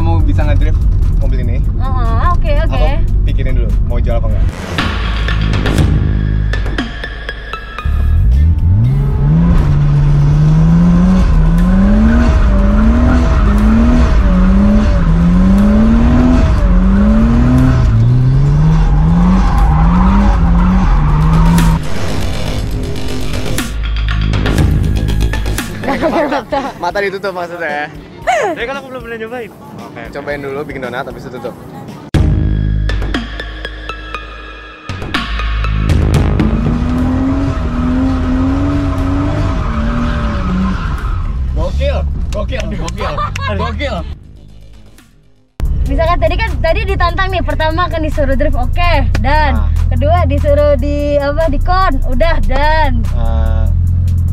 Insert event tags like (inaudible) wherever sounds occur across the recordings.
kamu bisa ngedrift mobil ini, Oke oke. aku pikirin dulu mau jual apa enggak. Mata ditutup maksudnya ya. Tapi kan aku belum pernah nyobain. Oke, cobain dulu bikin donat habis itu tutup. Gokil, gokil, gokil, (laughs) gokil. Misalkan tadi kan tadi ditantang nih pertama kan disuruh drift oke dan Ah. kedua disuruh di apa di kon udah dan Eh,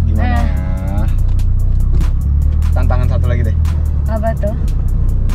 gimana? Tantangan satu lagi deh, apa tuh?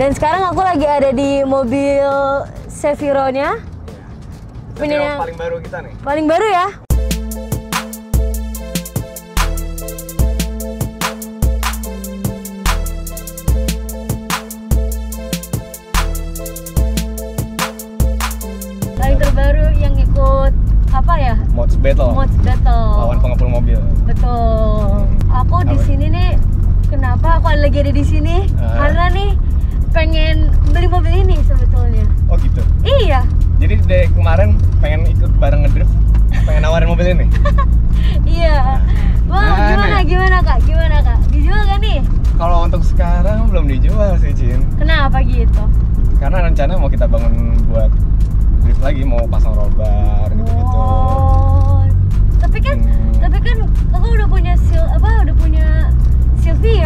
dan sekarang aku lagi ada di mobil Seviro-nya. Ini Ini yang paling baru kita nih. paling baru ya. Paling terbaru yang ikut apa ya? Mods Battle. Mods Battle. Lawan pengepul mobil. Betul. Aku di sini nih kenapa aku lagi ada di sini? Ah. Karena nih pengen beli mobil ini sebetulnya. Oh gitu. Iya. Jadi dari kemarin pengen ikut bareng ngedrift, pengen nawarin mobil ini. (laughs) Iya. Wah, Mana gimana gimana Kak? Gimana Kak? Dijual gak nih? Kalau untuk sekarang belum dijual sih, Cin. Kenapa gitu? Karena rencana mau kita bangun buat drift lagi, mau pasang roll bar gitu-gitu. Oh. Tapi kan Hmm. tapi kan aku udah punya sil apa udah punya Sylvia.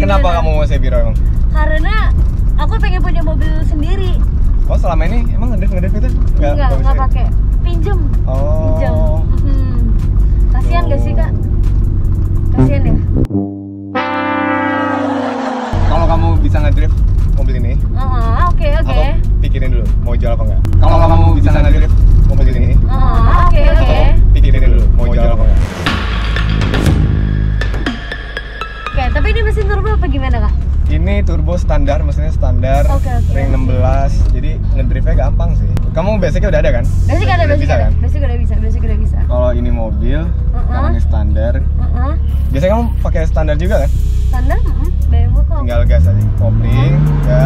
Kenapa kamu mau Sebiro emang? Karena aku pengen punya mobil sendiri. Oh selama ini emang ngedrift ngedrift itu Enggak, nggak enggak ya? pakai. Pinjem. Pinjem. Oh. Mm-mm. Kasihan gak sih, Kak? Kasihan ya? Kalau kamu bisa ngedrift mobil ini, Ah, oke, oke. aku pikirin dulu mau jual apa enggak. Kalau kamu bisa ngedrift Kamu basicnya udah ada kan? Basic ada, basic bisa ada. kan? Basic udah bisa, basic udah bisa. Kalau ini mobil, Uh-uh. karena ini standar. Heeh. Biasanya kamu pakai standar juga kan? Standar, heeh. BMW kok. Tinggal gas aja, kopling, gas. Oke,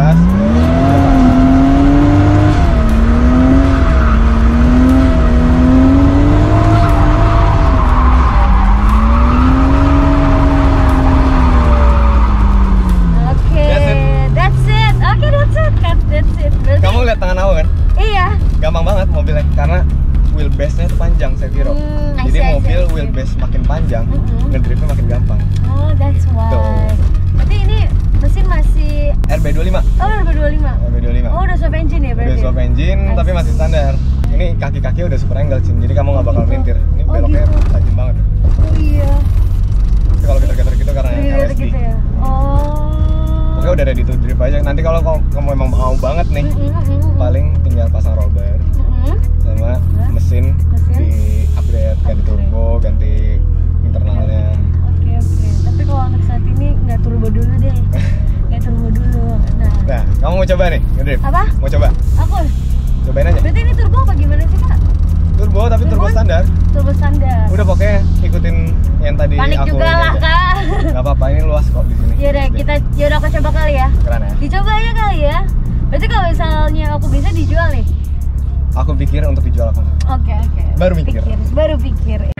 RB25. Oh, udah swap engine ya berarti. swap engine I tapi masih standar. Ini kaki-kaki udah super angle, Cin. Jadi kamu nggak bakal gitu. mintir. Ini Oh, beloknya gitu. tajam banget. Oh iya. Tapi kalau getar-getar gitu karena Iya, LSD. gitu ya. Oh. Oke udah ready to drift aja. Nanti kalau kamu, emang mau banget nih, Mm-mm, mm-mm. paling tinggal pasang roll bar Mm-mm. sama mesin, Udah pokoknya ikutin yang tadi Panik aku juga lah kak. Gak apa-apa, ini luas kok di sini. Yaudah kita, yaudah aku coba kali ya. Keren ya? Dicoba aja kali ya. Berarti kalau misalnya aku bisa dijual nih. Aku pikir untuk dijual enggak? Oke oke. Baru mikir. Baru pikir.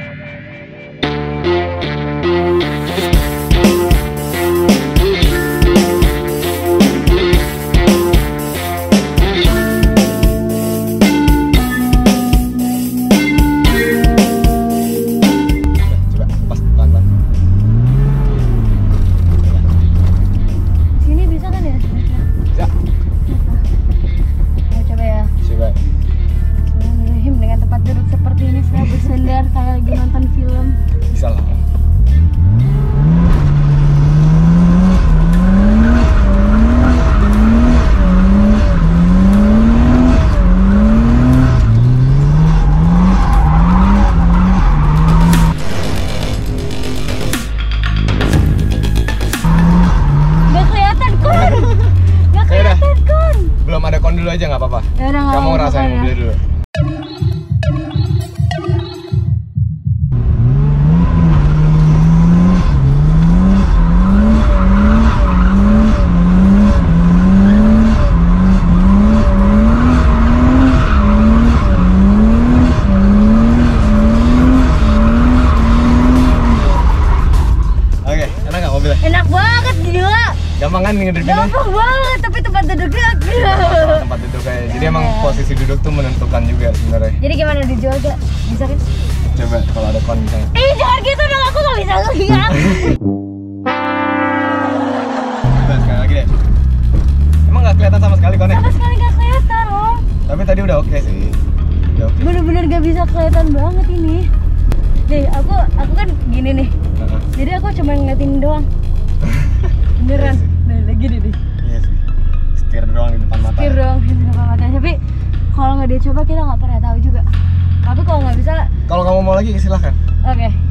Ngedriftnya gampang banget tapi tempat duduknya tempat duduk kayak jadi emang posisi duduk tuh menentukan juga sebenarnya. Jadi gimana dijual gak bisa kan? Coba kalau ada kon misalnya eh jangan gitu dong aku gak bisa ngeliat. Coba sekali lagi deh. Emang nggak kelihatan sama sekali konnya sama sekali gak kelihatan om. Tapi tadi udah oke sih. Udah oke. Bener-bener gak bisa kelihatan banget ini. Nih, aku aku kan gini nih. Heeh. jadi aku cuma ngeliatin doang. (laughs) Beneran Deh deh iya sih. Setir doang di depan mata setir doang di depan mata. Tapi kalau nggak dicoba kita nggak pernah tahu juga. Tapi kalau nggak bisa kalau kamu mau lagi silahkan. Oke. apa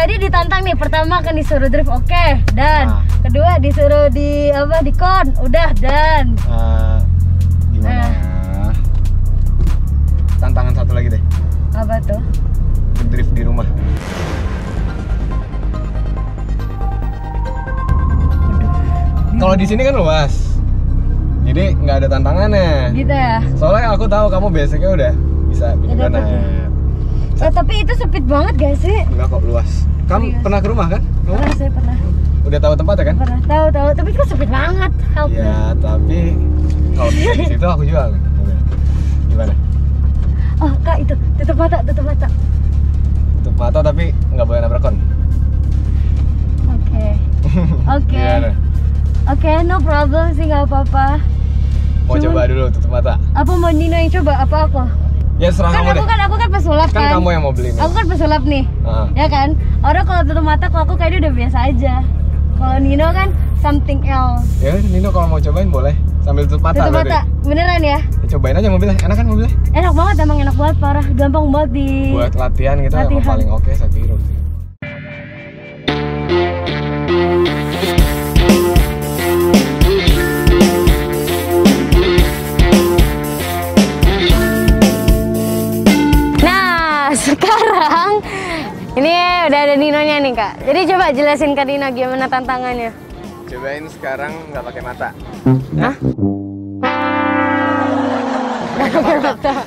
tadi ditantang nih pertama kan disuruh drift oke dan Ah. kedua disuruh di apa di kon udah dan. Eh, gimana? Eh. tantangan satu lagi deh. Apa tuh? Drift di rumah. Kalau di sini kan luas. Jadi nggak ada tantangannya. Gitu ya? Soalnya aku tahu kamu basicnya udah bisa bikin donat eh, tapi itu sempit banget gak sih? Enggak kok luas. Kamu Serius? pernah ke rumah kan? Kamu? Pernah saya pernah. Udah tahu tempatnya kan? Pernah tahu tahu. Tapi itu kan sempit banget help ya tapi kalau bisa di situ aku jual. Gimana? Oh kak itu. Tutup mata tutup mata. Tutup mata tapi nggak boleh nabrak kon. Oke. (laughs) Oke. Oke no problem sih nggak apa-apa. Mau Cuman- coba dulu tutup mata? Apa mau Nino yang coba? Apa aku ya serah kan kamu aku deh. kan aku kan pesulap kan kan. kamu yang mau beli nih aku kan pesulap nih Heeh. ya kan? Orang kalau tutup mata kalau aku kayaknya udah biasa aja. Kalau Nino kan something else. Ya Nino kalau mau cobain boleh. Sambil tutup mata tutup berarti. mata. Beneran ya? Ya, cobain aja mobilnya. Enak kan mobilnya? Enak banget emang enak banget parah. Gampang banget di buat latihan gitu Latihan. paling oke Sakiro sih ini udah ada Ninonya nih kak. Jadi coba jelasin ke Nino gimana tantangannya. Cobain sekarang nggak pakai mata. Hah?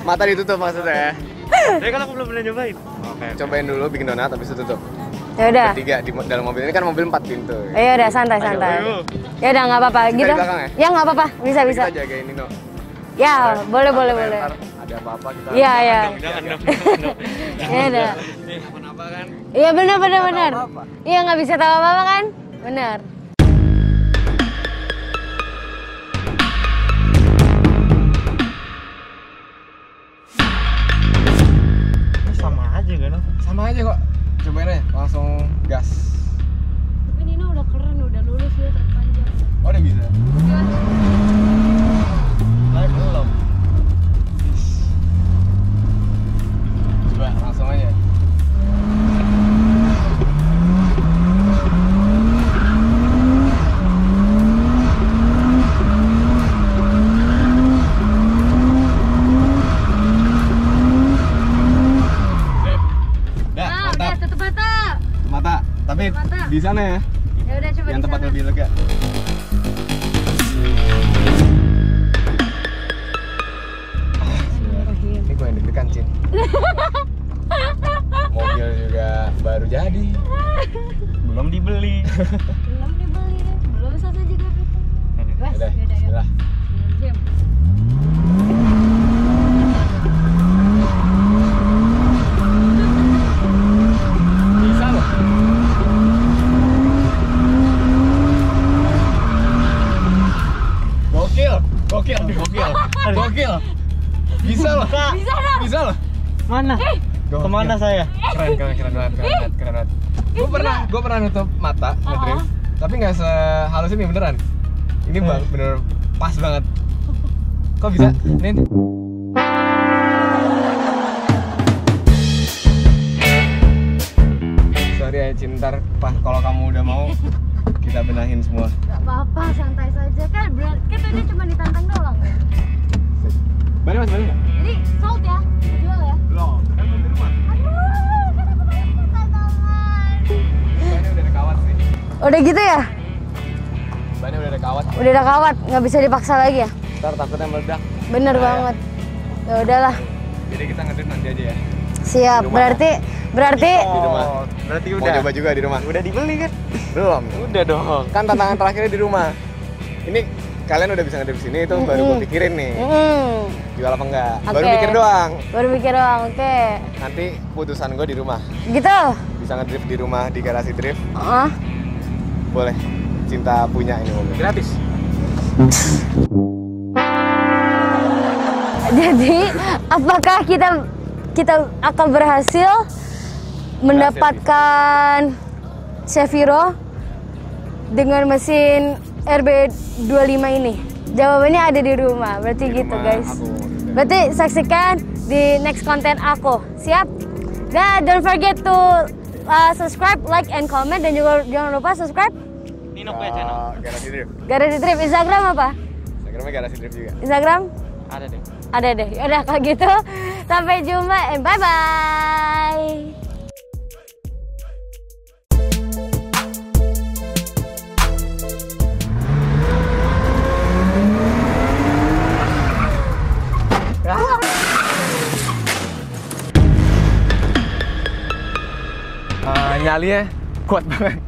mata ditutup maksudnya. Ya Tapi kan aku belum pernah nyobain. Oke. cobain dulu bikin donat habis itu tutup. Ya udah. Bertiga di dalam mobil. Ini kan mobil empat pintu. Ya udah santai santai. ya udah nggak apa-apa. Gitu? ya? ya nggak apa-apa. Bisa bisa. kita jagain Nino. Ya boleh boleh boleh. ada apa-apa kita Iya iya. ya udah Kenapa kan? Iya benar benar benar. apa-apa. iya nggak bisa tahu apa apa kan? Benar deg-degan, Cin. (laughs) Mobil juga baru jadi. Belum dibeli. (laughs) belum dibeli belum selesai juga. Wes, Udah. Bisa loh. Gokil, gokil, gokil, gokil. (laughs) Bisa loh. bisa dong Bisa loh. Mana? Gokil. Ke mana saya? Keren, keren, keren banget, keren banget, keren banget. Gue pernah, gue pernah nutup mata ngedrift, tapi nggak sehalus ini beneran. Ini bang, bener pas banget. Kok bisa? Nin? Sorry ya cinta, pas kalau kamu udah mau kita benahin semua. Gak apa-apa, santai saja kan. Berat, kan tadi cuma ditantang doang. Balik mas, balik? Jadi sold ya, jual ya. Belum, kan belum di rumah. Aduh, kan aku banyak. Bannya udah ada kawat sih. Udah gitu ya? Bannya udah ada kawat. Udah ada kawat, nggak bisa dipaksa lagi ya? Ntar takutnya meledak. Bener Nah, ya. banget. Ya udahlah, Jadi kita ngedrip nanti aja ya. siap. Berarti, berarti Di rumah. Oh, berarti Mau udah. coba juga di rumah. Udah dibeli kan? Belum. Udah dong. Kan tantangan terakhirnya di rumah. Ini kalian udah bisa ngedrip sini itu baru gue pikirin nih. hmm, Jual apa enggak? Baru Oke. mikir doang. baru mikir doang. Oke, Nanti putusan gue di rumah. gitu. Bisa ngedrift di rumah di garasi drift. Ah, Boleh. Cinta punya ini mobil. Gratis. (laughs) jadi apakah kita kita akan berhasil mendapatkan Cheviro dengan mesin RB25 ini? Jawabannya ada di rumah. Berarti Di gitu, rumah guys. aku. Berarti saksikan di next konten aku. Siap? Dan don't forget to uh, subscribe, like, and comment. Dan juga jangan lupa subscribe Nino Play Channel. Uh, garasi drift. Garasi Trip Instagram apa? Instagramnya garasi drift juga. Instagram? Ada deh. Ada deh. Yaudah kalau gitu (laughs) sampai jumpa and bye Uh, nyalinya kuat banget.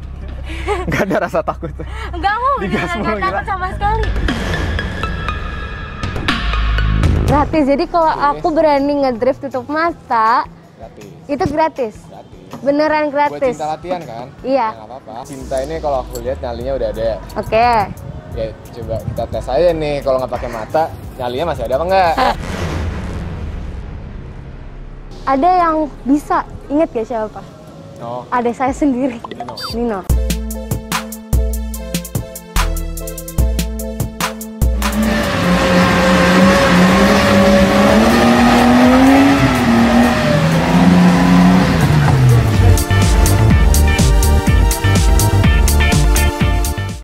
(laughs) Gak ada rasa takut. Enggak mau, Digas mulu, takut gila. sama sekali. Gratis. Jadi kalau aku berani ngedrift tutup mata, Gratis. itu gratis. Gratis. Beneran Buat gratis. cinta latihan kan? Iya. Ya, nggak apa-apa. Cinta ini kalau aku lihat nyalinya udah ada. Oke. Ya coba kita tes aja nih kalau nggak pakai mata nyalinya masih ada apa enggak? Ada yang bisa. Ingat gak siapa? Oh, Ada saya sendiri. Nino. Nino.